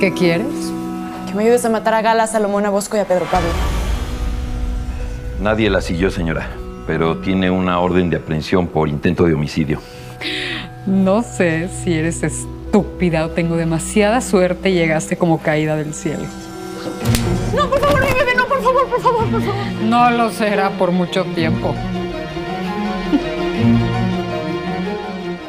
¿Qué quieres? Que me ayudes a matar a Gala, a Salomón, a Bosco y a Pedro Pablo. Nadie la siguió, señora, pero tiene una orden de aprehensión por intento de homicidio. No sé si eres estúpida o tengo demasiada suerte y llegaste como caída del cielo. No, por favor, mi bebé, no, por favor, por favor, por favor. No lo será por mucho tiempo.